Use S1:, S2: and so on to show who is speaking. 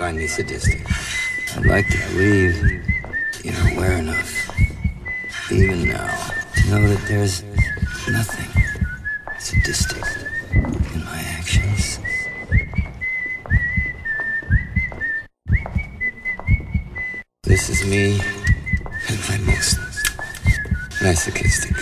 S1: find me sadistic. I'd like to believe you're aware enough, even now, to know that there's nothing sadistic in my actions. This is me and my most masochistic.